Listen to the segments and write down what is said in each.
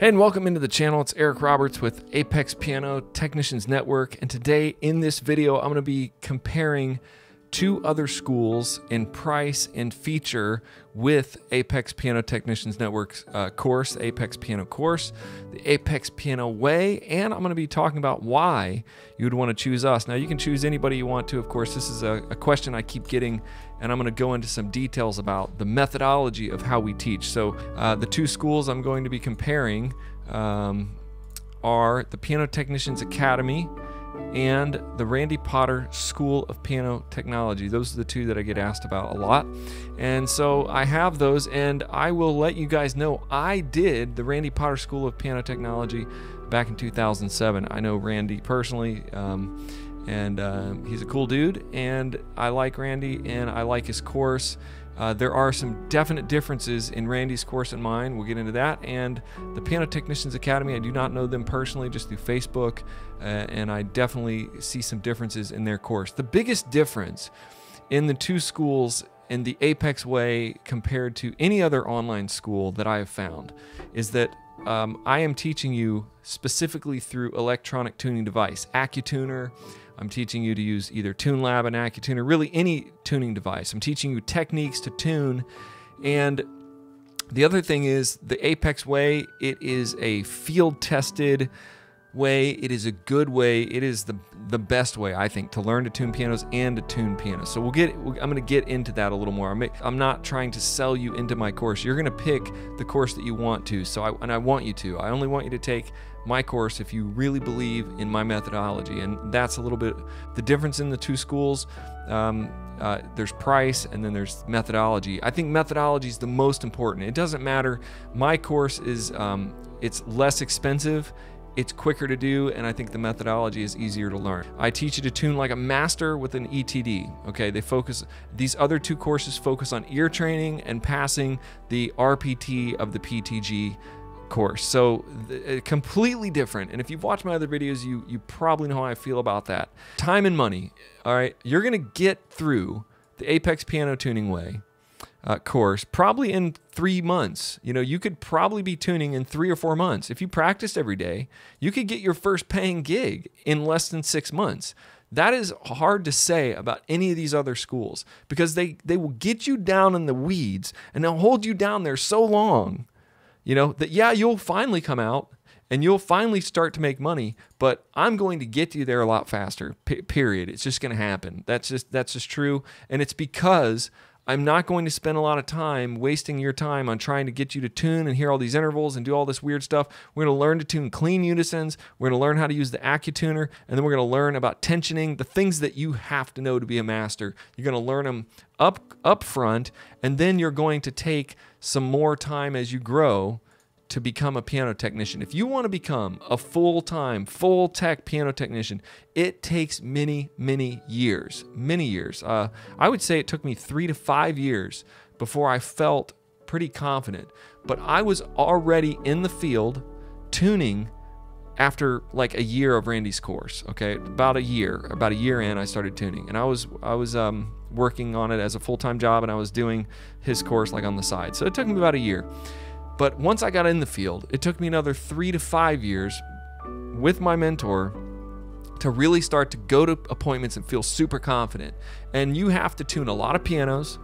Hey, and welcome into the channel. It's Eric Roberts with Apex Piano Technicians Network. And today in this video, I'm going to be comparing two other schools in price and feature with Apex Piano Technicians Network's uh, course, Apex Piano course, the Apex Piano Way, and I'm going to be talking about why you would want to choose us. Now, you can choose anybody you want to, of course. This is a, a question I keep getting, and I'm going to go into some details about the methodology of how we teach. So, uh, the two schools I'm going to be comparing um, are the Piano Technicians Academy and the Randy Potter School of Piano Technology. Those are the two that I get asked about a lot. And so I have those, and I will let you guys know I did the Randy Potter School of Piano Technology back in 2007. I know Randy personally. Um, and uh, he's a cool dude, and I like Randy, and I like his course. Uh, there are some definite differences in Randy's course and mine. We'll get into that. And the Piano Technicians Academy, I do not know them personally, just through Facebook, uh, and I definitely see some differences in their course. The biggest difference in the two schools in the Apex way compared to any other online school that I have found is that um, I am teaching you specifically through electronic tuning device, AccuTuner, I'm teaching you to use either TuneLab and AccuTuner, really any tuning device. I'm teaching you techniques to tune. And the other thing is the Apex way, it is a field tested way. It is a good way. It is the the best way I think to learn to tune pianos and to tune pianos. So we'll get. I'm going to get into that a little more. I'm, I'm not trying to sell you into my course. You're going to pick the course that you want to. So I and I want you to. I only want you to take my course if you really believe in my methodology. And that's a little bit the difference in the two schools. Um, uh, there's price and then there's methodology. I think methodology is the most important. It doesn't matter. My course is um, it's less expensive it's quicker to do, and I think the methodology is easier to learn. I teach you to tune like a master with an ETD. Okay, they focus, these other two courses focus on ear training and passing the RPT of the PTG course. So uh, completely different. And if you've watched my other videos, you you probably know how I feel about that. Time and money. All right, you're gonna get through the Apex Piano Tuning Way uh, course probably in three months. You know, you could probably be tuning in three or four months. If you practiced every day, you could get your first paying gig in less than six months. That is hard to say about any of these other schools because they, they will get you down in the weeds and they'll hold you down there so long you know, that yeah, you'll finally come out and you'll finally start to make money, but I'm going to get you there a lot faster. Period. It's just going to happen. That's just that's just true, and it's because I'm not going to spend a lot of time wasting your time on trying to get you to tune and hear all these intervals and do all this weird stuff. We're going to learn to tune clean unisons. We're going to learn how to use the AccuTuner, and then we're going to learn about tensioning, the things that you have to know to be a master. You're going to learn them up up front, and then you're going to take some more time as you grow to become a piano technician. If you want to become a full time, full tech piano technician, it takes many, many years. Many years. Uh, I would say it took me three to five years before I felt pretty confident. But I was already in the field tuning after like a year of Randy's course. Okay, about a year, about a year in, I started tuning, and I was I was um, working on it as a full time job, and I was doing his course like on the side. So it took me about a year. But once I got in the field, it took me another three to five years with my mentor to really start to go to appointments and feel super confident. And you have to tune a lot of pianos.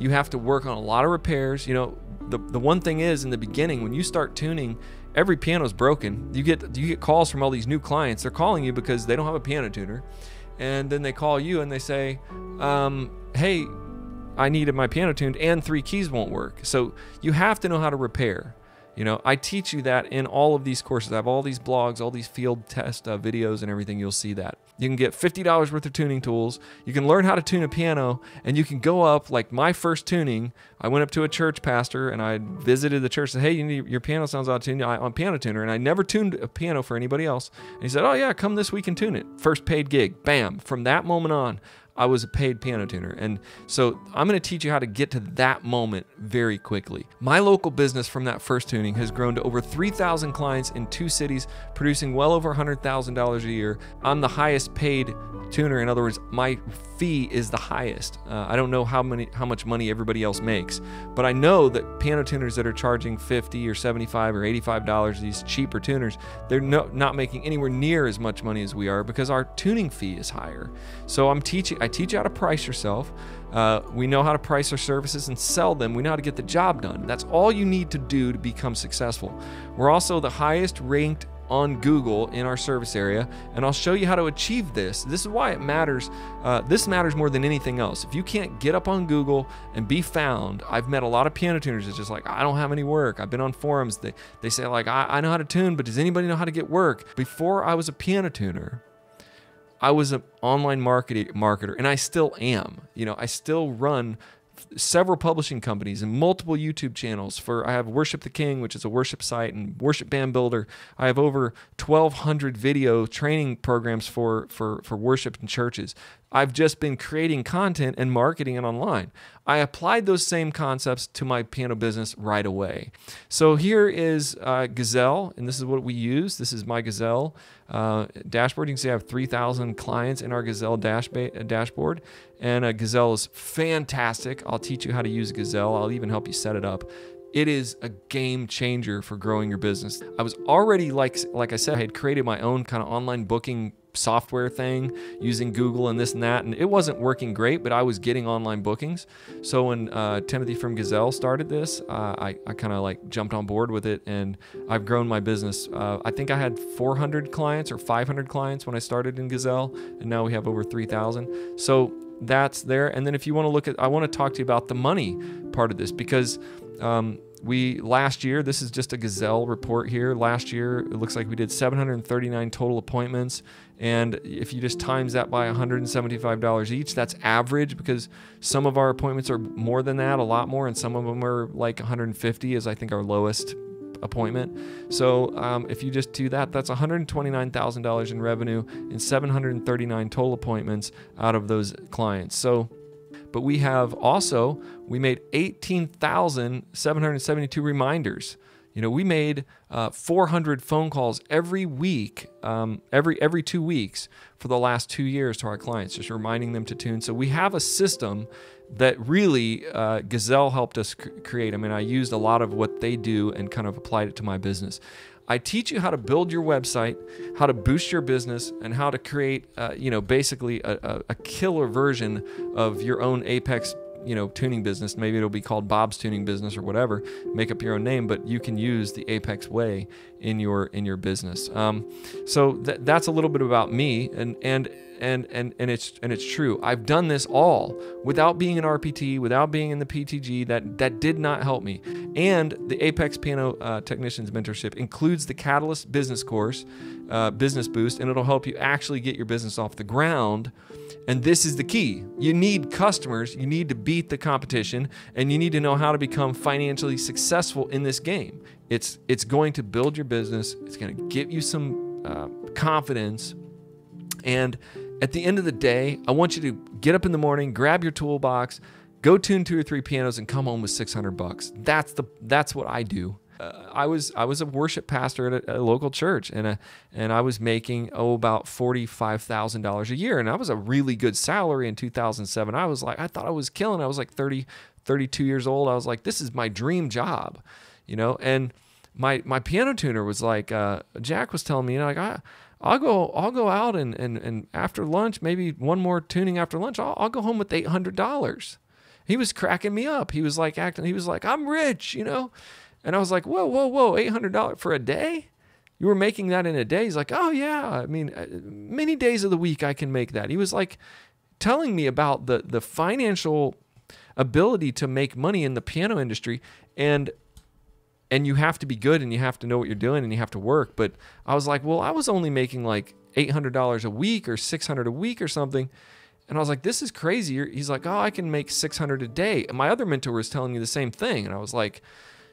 You have to work on a lot of repairs. You know, the, the one thing is in the beginning, when you start tuning, every piano is broken. You get you get calls from all these new clients. They're calling you because they don't have a piano tuner, and then they call you and they say, um, "Hey, I needed my piano tuned and three keys won't work. So you have to know how to repair. You know, I teach you that in all of these courses. I have all these blogs, all these field test uh, videos and everything. You'll see that. You can get $50 worth of tuning tools. You can learn how to tune a piano and you can go up like my first tuning. I went up to a church pastor and I visited the church and said, Hey, you need, your piano sounds out of tune. I'm a piano tuner. And I never tuned a piano for anybody else. And he said, Oh, yeah, come this week and tune it. First paid gig. Bam. From that moment on, I was a paid piano tuner. And so I'm going to teach you how to get to that moment very quickly. My local business from that first tuning has grown to over 3,000 clients in two cities, producing well over $100,000 a year. I'm the highest paid tuner. In other words, my fee is the highest. Uh, I don't know how many how much money everybody else makes, but I know that piano tuners that are charging 50 or 75 or 85 dollars, these cheaper tuners, they're no, not making anywhere near as much money as we are because our tuning fee is higher. So I'm teaching. I teach you how to price yourself. Uh, we know how to price our services and sell them. We know how to get the job done. That's all you need to do to become successful. We're also the highest ranked on Google in our service area, and I'll show you how to achieve this. This is why it matters. Uh, this matters more than anything else. If you can't get up on Google and be found, I've met a lot of piano tuners that's just like, I don't have any work. I've been on forums. They, they say, like, I, I know how to tune, but does anybody know how to get work? Before I was a piano tuner, I was an online marketing marketer, and I still am. You know, I still run several publishing companies and multiple YouTube channels for I have Worship the King, which is a worship site, and Worship Band Builder. I have over 1,200 video training programs for for for worship in churches. I've just been creating content and marketing it online. I applied those same concepts to my piano business right away. So here is uh, Gazelle, and this is what we use. This is my Gazelle uh, dashboard. You can see I have 3,000 clients in our Gazelle dash dashboard, and uh, Gazelle is fantastic. I'll teach you how to use Gazelle. I'll even help you set it up it is a game changer for growing your business. I was already like like I said, I had created my own kind of online booking software thing using Google and this and that, and it wasn't working great, but I was getting online bookings. So when uh, Timothy from Gazelle started this, uh, I, I kind of like jumped on board with it, and I've grown my business. Uh, I think I had 400 clients or 500 clients when I started in Gazelle, and now we have over 3,000. So that's there. And then if you want to look at, I want to talk to you about the money part of this because um, we last year, this is just a Gazelle report here. Last year, it looks like we did 739 total appointments. And if you just times that by $175 each, that's average because some of our appointments are more than that, a lot more, and some of them are like 150 is I think our lowest appointment. So um, if you just do that, that's $129,000 in revenue and 739 total appointments out of those clients. So but we have also we made 18,772 reminders. You know, we made uh, 400 phone calls every week, um, every every two weeks for the last two years to our clients, just reminding them to tune. So we have a system that really uh, Gazelle helped us create. I mean, I used a lot of what they do and kind of applied it to my business. I teach you how to build your website, how to boost your business, and how to create, uh, you know, basically a, a, a killer version of your own Apex you know tuning business maybe it'll be called bob's tuning business or whatever make up your own name but you can use the apex way in your in your business um, so th- that's a little bit about me and and and and and it's and it's true. I've done this all without being an RPT, without being in the PTG. That that did not help me. And the Apex Piano uh, Technicians Mentorship includes the Catalyst Business Course, uh, Business Boost, and it'll help you actually get your business off the ground. And this is the key. You need customers. You need to beat the competition, and you need to know how to become financially successful in this game. It's it's going to build your business. It's going to give you some uh, confidence and at the end of the day, I want you to get up in the morning, grab your toolbox, go tune two or three pianos, and come home with 600 bucks. That's the that's what I do. Uh, I was I was a worship pastor at a, a, local church, and a, and I was making oh about forty five thousand dollars a year, and that was a really good salary in 2007. I was like I thought I was killing. I was like 30, 32 years old. I was like this is my dream job, you know. And my my piano tuner was like uh, Jack was telling me, you know, like I I'll go I'll go out and and, and after lunch, maybe one more tuning after lunch, I'll, I'll go home with eight hundred dollars. He was cracking me up. He was like acting. He was like, I'm rich, you know. And I was like, whoa, whoa, whoa, eight hundred dollars for a day? You were making that in a day? He's like, oh yeah. I mean, uh, many days of the week I can make that. He was like telling me about the the financial ability to make money in the piano industry and and you have to be good and you have to know what you're doing and you have to work. But I was like, well, I was only making like $800 a week or 600 a week or something. And I was like, this is crazy. He's like, oh, I can make 600 a day. And my other mentor was telling me the same thing. And I was like,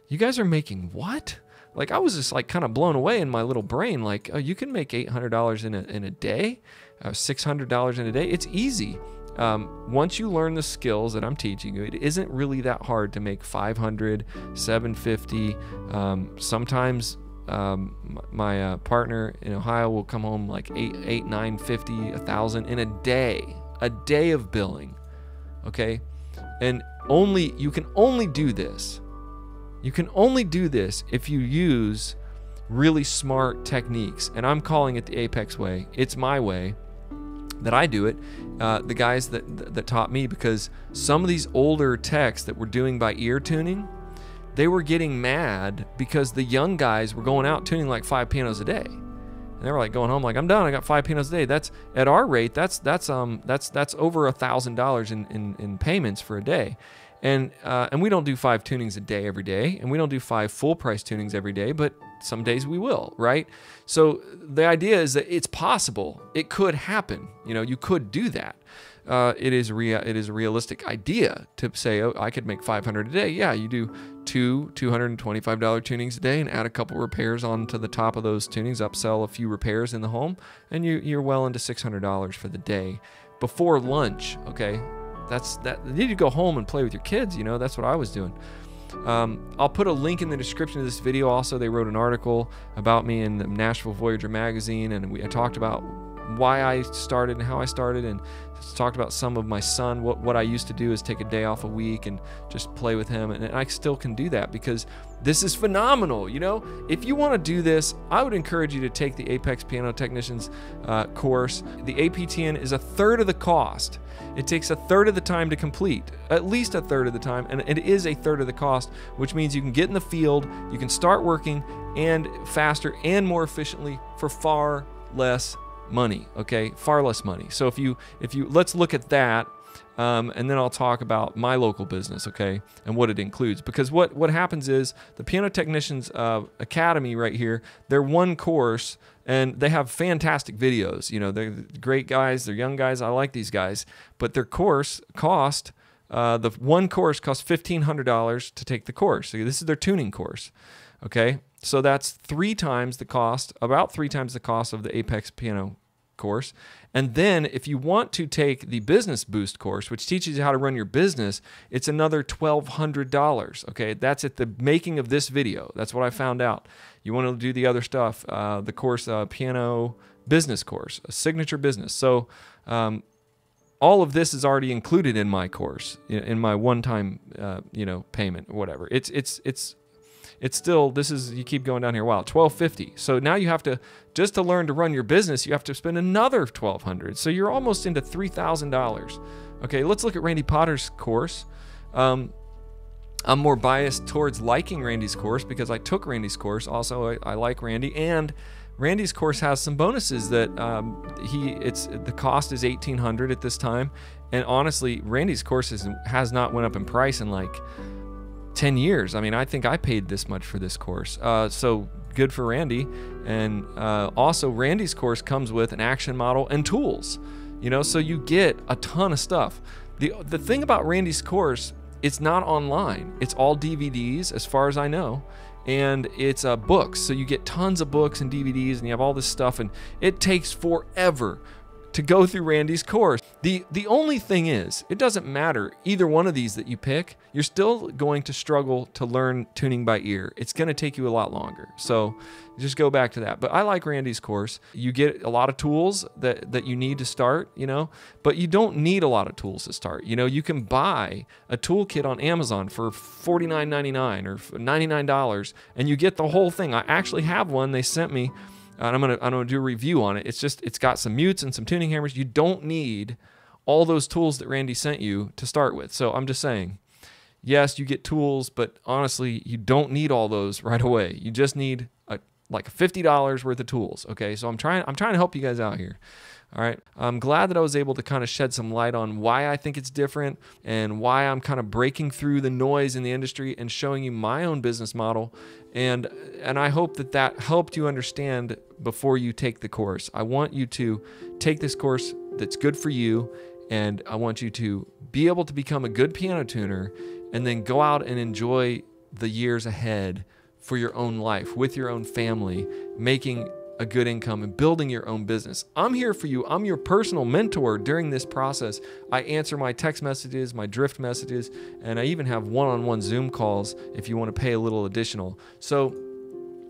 you guys are making what? Like I was just like kind of blown away in my little brain. Like, oh, you can make $800 in a, in a day, uh, $600 in a day. It's easy. um, once you learn the skills that I'm teaching you, it isn't really that hard to make 500, 750. Um, sometimes um, my uh, partner in Ohio will come home like eight, eight, nine, fifty, a thousand in a day, a day of billing. Okay, and only you can only do this. You can only do this if you use really smart techniques, and I'm calling it the Apex way. It's my way that I do it. Uh, the guys that that taught me because some of these older techs that were doing by ear tuning they were getting mad because the young guys were going out tuning like five pianos a day. And they were like going home like I'm done. I got five pianos a day. That's at our rate. That's that's um that's that's over a thousand dollars in in payments for a day, and uh, and we don't do five tunings a day every day, and we don't do five full price tunings every day. But some days we will, right? So the idea is that it's possible. It could happen. You know, you could do that uh, it is rea- it is a realistic idea to say, oh, I could make 500 a day. Yeah, you do two $225 tunings a day and add a couple repairs onto the top of those tunings, upsell a few repairs in the home, and you, you're well into $600 for the day before lunch. Okay, that's that. You need to go home and play with your kids. You know, that's what I was doing. Um, I'll put a link in the description of this video. Also, they wrote an article about me in the Nashville Voyager magazine, and we I talked about why I started and how I started, and talked about some of my son. What what I used to do is take a day off a week and just play with him, and, I still can do that because this is phenomenal. You know, if you want to do this, I would encourage you to take the Apex Piano Technicians uh, course. The APTN is a third of the cost. It takes a third of the time to complete, at least a third of the time, and it is a third of the cost, which means you can get in the field, you can start working and faster and more efficiently for far less money okay far less money so if you if you let's look at that um, and then I'll talk about my local business, okay, and what it includes. Because what what happens is the Piano Technicians uh, Academy right here, they're one course, and they have fantastic videos. You know, they're great guys, they're young guys. I like these guys, but their course cost. Uh, the one course costs fifteen hundred dollars to take the course. So this is their tuning course, okay. So that's three times the cost, about three times the cost of the Apex Piano course. And then if you want to take the Business Boost course, which teaches you how to run your business, it's another $1,200. Okay, that's at the making of this video. That's what I found out. You want to do the other stuff, uh, the course, uh, piano business course, a signature business. So um, all of this is already included in my course, in my one-time, uh, you know, payment whatever. It's it's it's it's still this is you keep going down here. Wow, 1250. So now you have to just to learn to run your business, you have to spend another 1200. So you're almost into $3,000. Okay, let's look at Randy Potter's course. Um, I'm more biased towards liking Randy's course because I took Randy's course. Also, I, I like Randy, and Randy's course has some bonuses that um, he it's the cost is 1800 at this time, and honestly, Randy's course is, has not went up in price in like 10 years. I mean, I think I paid this much for this course. Uh, so good for Randy. And uh, also, Randy's course comes with an action model and tools. You know, so you get a ton of stuff. The, the thing about Randy's course, it's not online. It's all DVDs, as far as I know and it's uh, books. So you get tons of books and DVDs, and you have all this stuff, and it takes forever to go through Randy's course. The the only thing is, it doesn't matter either one of these that you pick, you're still going to struggle to learn tuning by ear. It's going to take you a lot longer. So just go back to that. But I like Randy's course. You get a lot of tools that that you need to start, you know, but you don't need a lot of tools to start. You know, you can buy a toolkit on Amazon for $49.99 or $99 and you get the whole thing. I actually have one they sent me and I'm gonna I'm gonna do a review on it. It's just it's got some mutes and some tuning hammers. You don't need all those tools that Randy sent you to start with. So I'm just saying, yes, you get tools, but honestly, you don't need all those right away. You just need a, like fifty dollars worth of tools. Okay, so I'm trying I'm trying to help you guys out here. All right. I'm glad that I was able to kind of shed some light on why I think it's different and why I'm kind of breaking through the noise in the industry and showing you my own business model. And and I hope that that helped you understand before you take the course. I want you to take this course that's good for you and I want you to be able to become a good piano tuner and then go out and enjoy the years ahead for your own life with your own family, making a good income and building your own business. I'm here for you. I'm your personal mentor during this process. I answer my text messages, my drift messages, and I even have one on one Zoom calls if you want to pay a little additional. So,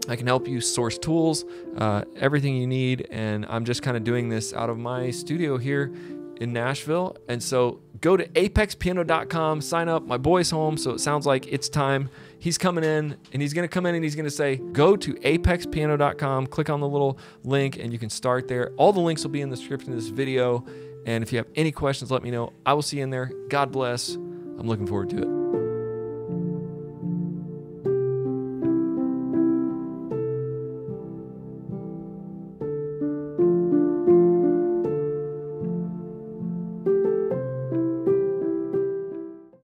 I can help you source tools, uh, everything you need. And I'm just kind of doing this out of my studio here in Nashville. And so go to apexpiano.com, sign up. My boy's home, so it sounds like it's time. He's coming in and he's going to come in and he's going to say, go to apexpiano.com, click on the little link, and you can start there. All the links will be in the description of this video. And if you have any questions, let me know. I will see you in there. God bless. I'm looking forward to it.